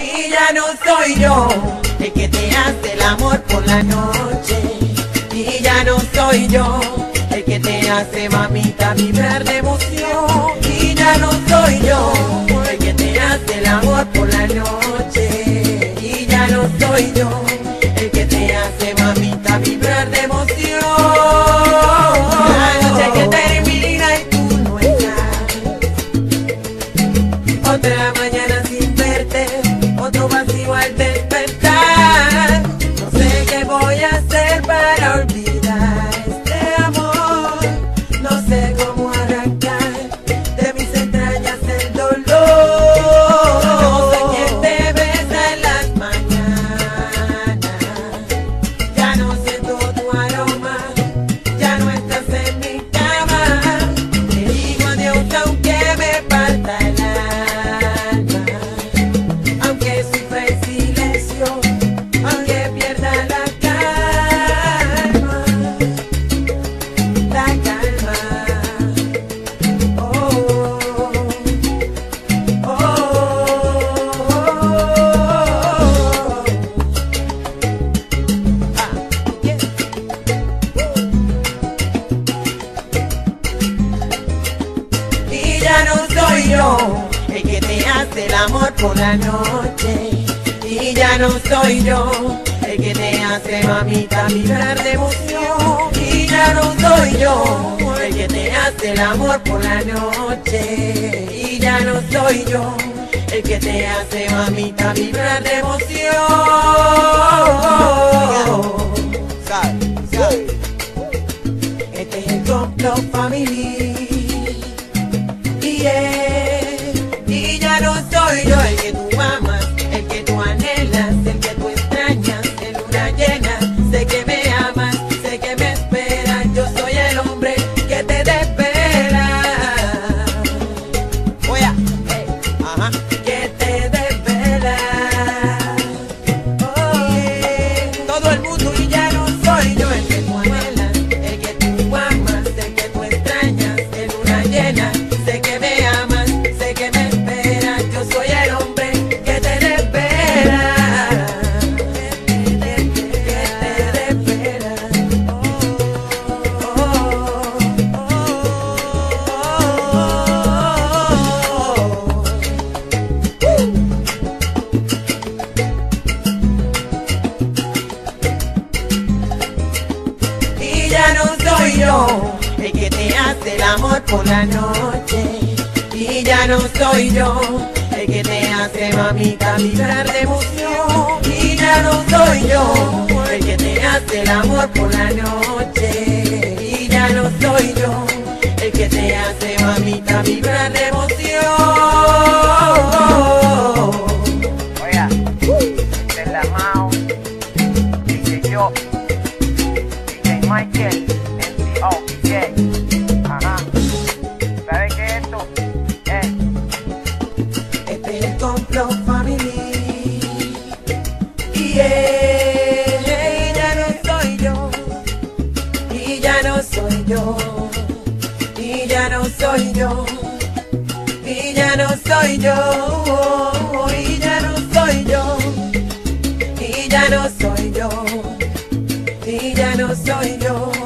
Y ya no soy yo el que te hace el amor por la noche. Y ya no soy yo el que te hace mamita vibrar de emoción. Y ya no soy yo otro vacío al despertar. Hace el amor por la noche. Y ya no soy yo el que te hace mamita vibrar de emoción. Y ya no soy yo el que te hace el amor por la noche. Y ya no soy yo el que te hace mamita vibrar de emoción. Este es el complot family. Yeah. Ajá, yo el que te hace el amor por la noche. Y ya no soy yo el que te hace mamita vibrar de emoción. Y ya no soy yo el que te hace el amor por la noche. Y ya no soy yo el que te hace mamita vibrar de emoción. Oiga, de la Mao, DJ yo, DJ Michael, yo. Y ya no soy yo. Y ya no soy yo. Y ya no soy yo. Y ya no soy yo. Y ya no soy yo.